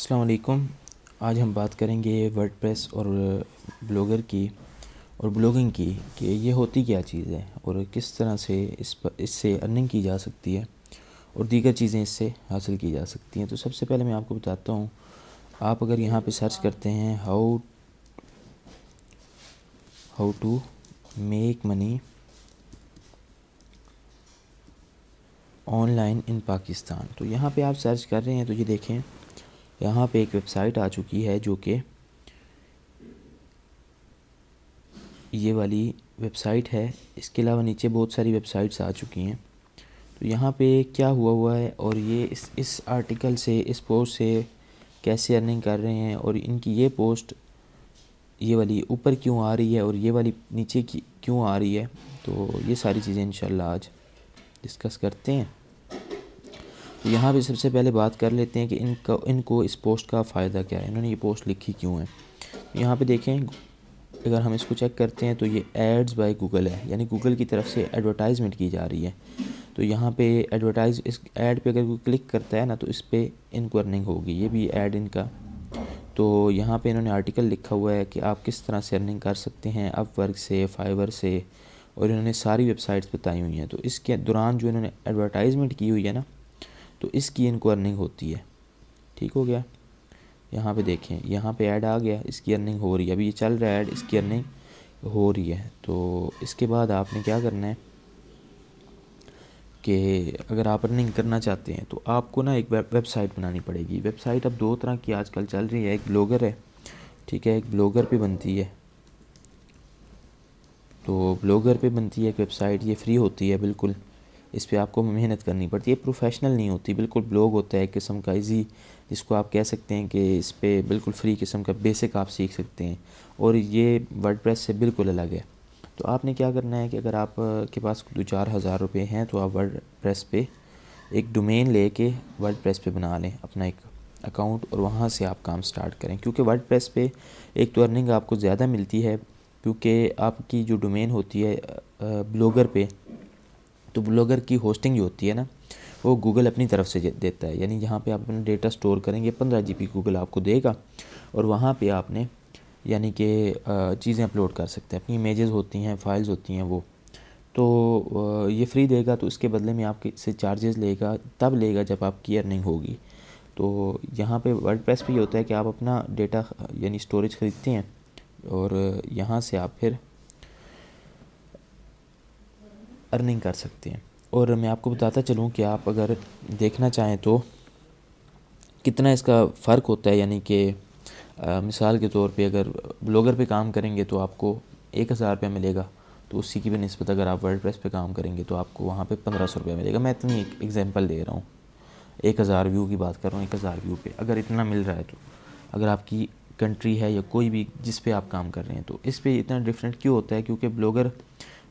अस्सलाम आज हम बात करेंगे वर्डप्रेस और ब्लॉगर की और ब्लॉगिंग की कि ये होती क्या चीज़ है और किस तरह से इस पर इससे अर्निंग की जा सकती है और दीगर चीज़ें इससे हासिल की जा सकती हैं। तो सबसे पहले मैं आपको बताता हूँ, आप अगर यहाँ पे सर्च करते हैं how how to make money online in Pakistan तो यहाँ पे आप सर्च कर रहे हैं तो ये देखें। यहाँ पे एक वेबसाइट आ चुकी है जो कि ये वाली वेबसाइट है। इसके अलावा नीचे बहुत सारी वेबसाइट्स आ चुकी हैं। तो यहाँ पे क्या हुआ हुआ है और ये इस इस आर्टिकल से, इस पोस्ट से कैसे अर्निंग कर रहे हैं और इनकी ये पोस्ट ये वाली ऊपर क्यों आ रही है और ये वाली नीचे की, क्यों आ रही है। तो ये सारी चीज़ें इंशाल्लाह आज डिस्कस करते हैं। तो यहाँ पे सबसे पहले बात कर लेते हैं कि इनका, इनको इस पोस्ट का फ़ायदा क्या है। इन्होंने ये पोस्ट लिखी क्यों है? यहाँ पे देखें, अगर हम इसको चेक करते हैं तो ये एड्स बाय गूगल है। यानी गूगल की तरफ़ से एडवर्टाइजमेंट की जा रही है। तो यहाँ पे एडवर्टाइज, इस ऐड पे अगर कोई क्लिक करता है ना तो इस पर इनको अर्निंग होगी। ये भी ऐड इनका। तो यहाँ पे इन्होंने आर्टिकल लिखा हुआ है कि आप किस तरह से अर्निंग कर सकते हैं अप वर्क से, फाइवर से, और इन्होंने सारी वेबसाइट्स बताई हुई हैं। तो इसके दौरान जो इन्होंने एडवर्टाइजमेंट की हुई है ना तो इसकी इनको अर्निंग होती है। ठीक हो गया? यहाँ पे देखें, यहाँ पे ऐड आ गया, इसकी अर्निंग हो रही है। अभी ये चल रहा है ऐड इसकी अर्निंग हो रही है। तो इसके बाद आपने क्या करना है कि अगर आप अर्निंग करना चाहते हैं तो आपको ना एक वेबसाइट बनानी पड़ेगी। वेबसाइट अब दो तरह की आजकल चल रही है। एक ब्लॉगर है, ठीक है? एक ब्लॉगर पे बनती है। तो ब्लॉगर पे बनती है एक वेबसाइट ये फ्री होती है, बिल्कुल। इस पर आपको मेहनत करनी पड़ती है। प्रोफेशनल नहीं होती, बिल्कुल ब्लॉग होता है एक किस्म का इजी जिसको आप कह सकते हैं कि इस पर बिल्कुल फ्री किस्म का बेसिक आप सीख सकते हैं। और ये वर्ड से बिल्कुल अलग है। तो आपने क्या करना है कि अगर आप के पास दो चार हज़ार रुपये हैं तो आप वर्ड प्रेस पे एक डोमेन ले कर वर्ड प्रेस पे बना लें अपना एक अकाउंट और वहाँ से आप काम स्टार्ट करें। क्योंकि वर्ड प्रेस पे एक तो अर्निंग आपको ज़्यादा मिलती है, क्योंकि आपकी जो डोमेन होती है ब्लॉगर पे तो ब्लॉगर की होस्टिंग जो होती है ना, वो गूगल अपनी तरफ़ से देता है। यानी जहाँ पे आप अपना डेटा स्टोर करेंगे, पंद्रह जी गूगल आपको देगा और वहाँ पे आपने यानी कि चीज़ें अपलोड कर सकते हैं। अपनी इमेजेस होती हैं फाइल्स होती हैं वो। तो ये फ्री देगा तो उसके बदले में आपके से चार्जेस लेगा, तब लेगा जब आपकी अर्निंग होगी। तो यहाँ पे वर्ड प्रेस पर ये होता है कि आप अपना डेटा यानी स्टोरेज ख़रीदते हैं और यहाँ से आप फिर अर्निंग कर सकते हैं। और मैं आपको बताता चलूँ कि आप अगर देखना चाहें तो कितना इसका फ़र्क होता है, यानी कि मिसाल के तौर पे अगर ब्लॉगर पे काम करेंगे तो आपको एक हज़ार रुपया मिलेगा तो उसी की भी नस्बत अगर आप वर्ड प्रेस पर काम करेंगे तो आपको वहाँ पे पंद्रह सौ रुपया मिलेगा। मैं इतनी एक एग्जांपल दे रहा हूँ। एक हज़ार व्यू की बात कर रहा हूँ, एक हज़ार व्यू पे। अगर इतना मिल रहा है तो अगर आपकी कंट्री है या कोई भी जिस पे आप काम कर रहे हैं तो इस पर इतना डिफरेंट क्यों होता है? क्योंकि ब्लॉगर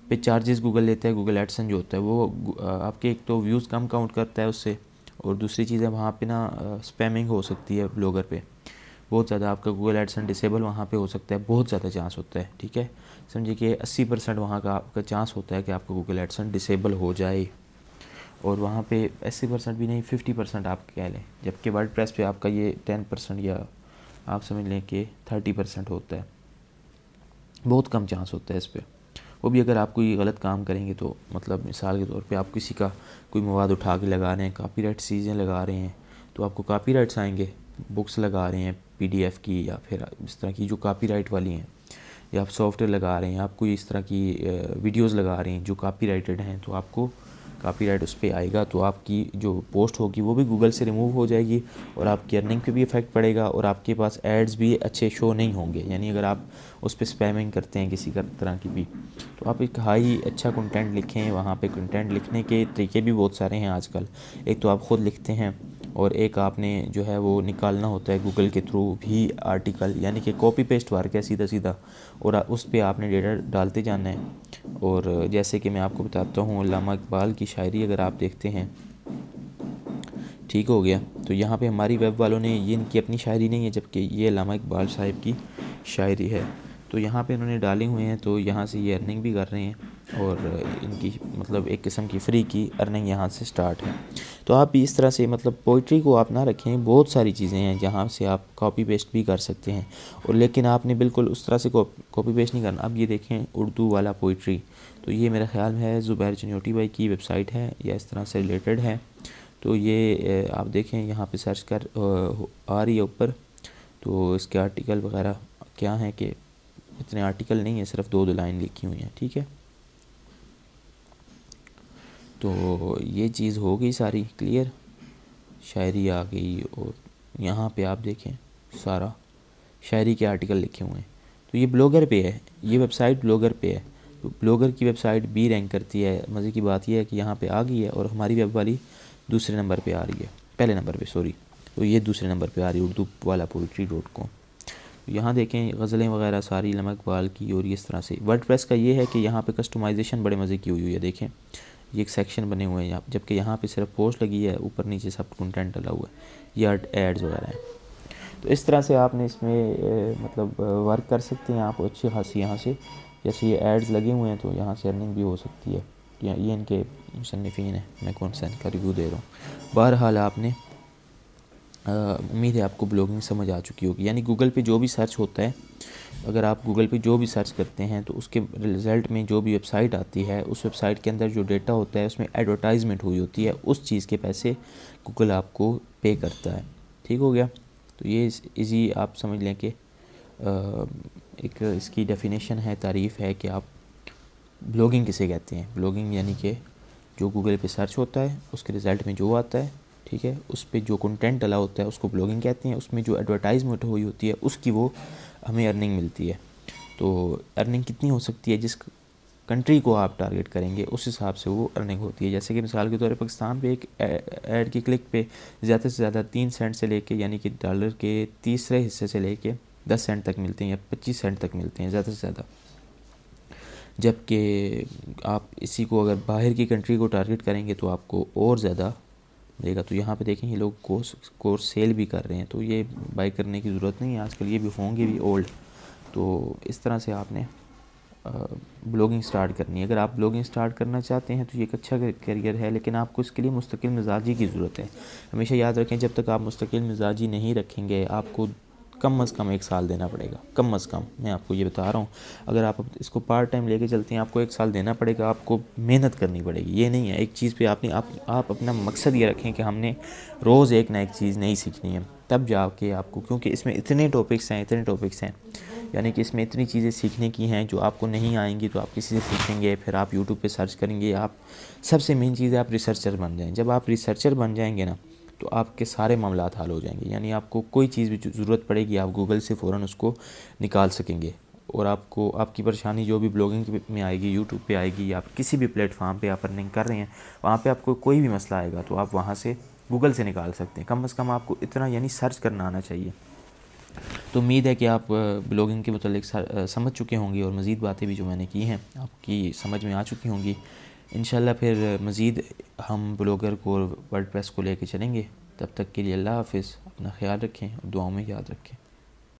पे चार्जेस गूगल लेता है गूगल एडसन जो होता है वो आपके एक तो व्यूज़ कम काउंट करता है उससे और दूसरी चीज़ है वहाँ पे ना स्पैमिंग हो सकती है ब्लॉगर पे। बहुत ज़्यादा आपका गूगल एडसन डिसेबल वहाँ पे हो सकता है, बहुत ज़्यादा चांस होता है, ठीक है? समझिए कि अस्सी परसेंट वहाँ का आपका चांस होता है कि आपका गूगल एडसन डिसेबल हो जाए। और वहाँ पे अस्सी परसेंट भी नहीं फिफ्टी परसेंट आप कह लें, जबकि वर्ड प्रेस पर आपका ये टेन परसेंट या आप समझ लें कि थर्टी परसेंट होता है। बहुत कम चांस होता है इस पर वो भी अगर आप कोई गलत काम करेंगे तो मतलब मिसाल के तौर पे आप किसी का कोई मवाद उठा के लगा रहे हैं कापी चीज़ें लगा रहे हैं तो आपको कापी राइट्स आएँगे बुक्स लगा रहे हैं पीडीएफ की या फिर इस तरह की जो कापी वाली हैं, या आप सॉफ्टवेयर लगा रहे हैं, आप कोई इस तरह की वीडियोज़ लगा रहे हैं जो कापी हैं तो आपको कापीराइट उस पर आएगा तो आपकी जो पोस्ट होगी वो भी गूगल से रिमूव हो जाएगी और आपकी अर्निंग पे भी इफ़ेक्ट पड़ेगा और आपके पास एड्स भी अच्छे शो नहीं होंगे। यानी अगर आप उस पर स्पैमिंग करते हैं किसी तरह की भी तो आप एक हाई अच्छा कंटेंट लिखें, वहाँ पे कंटेंट लिखने के तरीके भी बहुत सारे हैं आजकल। एक तो आप ख़ुद लिखते हैं और एक आपने जो है वो निकालना होता है गूगल के थ्रू भी आर्टिकल यानी कि कॉपी पेस्ट वर्क है सीधा सीधा, और उस पर आपने डेटा डालते जाना है। और जैसे कि मैं आपको बताता हूँ, लामा इकबाल की शायरी अगर आप देखते हैं, ठीक हो गया। तो यहाँ पे हमारी वेब वालों ने ये इनकी अपनी शायरी नहीं है, जबकि ये लामा इकबाल साहिब की शायरी है। तो यहाँ पे इन्होंने डाले हुए हैं तो यहाँ से ये अर्निंग भी कर रहे हैं। और इनकी मतलब एक किस्म की फ़्री की अर्निंग यहाँ से स्टार्ट है। तो आप भी इस तरह से मतलब पोइट्री को आप ना रखें, बहुत सारी चीज़ें हैं जहाँ से आप कॉपी पेस्ट भी कर सकते हैं। और लेकिन आपने बिल्कुल उस तरह से कॉपी पेस्ट नहीं करना। अब ये देखें उर्दू वाला पोइट्री तो ये मेरा ख्याल है ज़ुबैर चनोटी भाई की वेबसाइट है या इस तरह से रिलेटेड है। तो ये आप देखें यहाँ पे सर्च कर आ रही है ऊपर। तो इसके आर्टिकल वगैरह क्या हैं कि इतने आर्टिकल नहीं है, सिर्फ़ दो दो लाइन लिखी हुई हैं, ठीक है? तो ये चीज़ हो गई सारी क्लियर शायरी आ गई और यहाँ पे आप देखें सारा। शायरी के आर्टिकल लिखे हुए हैं। तो ये ब्लॉगर पे है, ये वेबसाइट ब्लॉगर पे है। तो ब्लॉगर की वेबसाइट बी रैंक करती है। मज़े की बात यह है कि यहाँ पे आ गई है और हमारी वेब वाली दूसरे नंबर पे आ रही है। पहले नंबर पे सॉरी तो ये दूसरे नंबर पे आ रही है, उर्दू वाला पोइट्री डॉट कॉम यहाँ देखें गज़लें वगैरह सारी, लमक की और इस तरह से। वर्ड का ये है कि यहाँ पर कस्टमाइजेशन बड़े मज़े की हुई हुई है, देखें। ये एक सेक्शन बने हुए हैं यहाँ, जबकि यहाँ पे सिर्फ़ पोस्ट लगी है, ऊपर नीचे सब कंटेंट डला हुआ है या एड्स वगैरह हैं। तो इस तरह से आपने इसमें मतलब वर्क कर सकते हैं आप, अच्छी खासी यहाँ से। जैसे ये एड्स लगे हुए हैं तो यहाँ से अर्निंग भी हो सकती है। ये इनके मुसनफ़िन है, मैं कौन सा इनका रिव्यू दे रहा हूँ। बहरहाल आपने उम्मीद है आपको ब्लॉगिंग समझ आ चुकी होगी। यानी गूगल पे जो भी सर्च होता है, अगर आप गूगल पे जो भी सर्च करते हैं तो उसके रिज़ल्ट में जो भी वेबसाइट आती है, उस वेबसाइट के अंदर जो डेटा होता है, उसमें एडवर्टाइजमेंट हुई होती है, उस चीज़ के पैसे गूगल आपको पे करता है। ठीक हो गया? तो ये इजी आप समझ लें कि एक इसकी डेफिनेशन है, तारीफ़ है कि आप ब्लॉगिंग किसे कहते हैं। ब्लॉगिंग यानी कि जो गूगल पे सर्च होता है, उसके रिज़ल्ट में जो आता है ठीक है, उस पर जो कंटेंट डला होता है, उसको ब्लॉगिंग कहते हैं, उसमें जो एडवर्टाइजमेंट हुई होती है, उसकी वो हमें अर्निंग मिलती है। तो अर्निंग कितनी हो सकती है, जिस कंट्री को आप टारगेट करेंगे, उस हिसाब से वो अर्निंग होती है। जैसे कि मिसाल के तौर पर पाकिस्तान पे एक ऐड की क्लिक पे ज़्यादा से ज़्यादा तीन सेंट से लेके, यानी कि डॉलर के तीसरे हिस्से से लेके दस सेंट तक मिलते हैं या पच्चीस सेंट तक मिलते हैं, ज़्यादा से ज़्यादा। जबकि आप इसी को अगर बाहर की कंट्री को टारगेट करेंगे तो आपको और ज़्यादा देगा। तो यहाँ पे देखें, ये लोग कोर्स कोर्स सेल भी कर रहे हैं। तो ये बाई करने की ज़रूरत नहीं है। आजकल ये भी होंगे भी ओल्ड। तो इस तरह से आपने ब्लॉगिंग स्टार्ट करनी है। अगर आप ब्लॉगिंग स्टार्ट करना चाहते हैं तो ये एक अच्छा करियर है। लेकिन आपको इसके लिए मुस्तकिल मिजाजी की ज़रूरत है। हमेशा याद रखें, जब तक आप मुस्तकिल मिजाजी नहीं रखेंगे, आपको कम अज़ कम एक साल देना पड़ेगा, कम अज़ कम। मैं आपको ये बता रहा हूँ, अगर आप इसको पार्ट टाइम लेके चलते हैं, आपको एक साल देना पड़ेगा, आपको मेहनत करनी पड़ेगी। ये नहीं है, एक चीज़ पे आपने, आप आप अपना मकसद ये रखें कि हमने रोज़ एक ना एक चीज़ नहीं सीखनी है, तब जाके आपको, क्योंकि इसमें इतने टॉपिक्स हैं, इतने टॉपिक्स हैं, यानी कि इसमें इतनी चीज़ें सीखने की हैं जो आपको नहीं आएँगी तो आप किसी से सीखेंगे फिर आप यूट्यूब पे सर्च करेंगे, आप सबसे मेन चीज़ है आप रिसर्चर बन जाएँ। जब आप रिसर्चर बन जाएँगे ना तो आपके सारे मामला हल हो जाएँगे। यानी आपको कोई चीज़ भी ज़रूरत पड़ेगी, आप गूगल से फ़ौर उसको निकाल सकेंगे। और आपको, आपकी परेशानी जो भी ब्लॉगिंग में आएगी, यूट्यूब पे आएगी या आप किसी भी प्लेटफॉर्म पे आप अर्निंग कर रहे हैं, वहाँ पे आपको कोई भी मसला आएगा तो आप वहाँ से गूगल से निकाल सकते हैं। कम अज़ कम आपको इतना यानी सर्च करना आना चाहिए। तो उम्मीद है कि आप ब्लॉगिंग के मतलब समझ चुके होंगे और मज़ीद बातें भी जो मैंने की हैं, आपकी समझ में आ चुकी होंगी। इन फिर मज़ीद हम ब्लॉगर को वर्ड प्रेस को लेके चलेंगे। तब तक के लिए अल्लाह हाफ़ अपना ख्याल रखें और दुआओं में याद रखें।